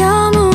小木。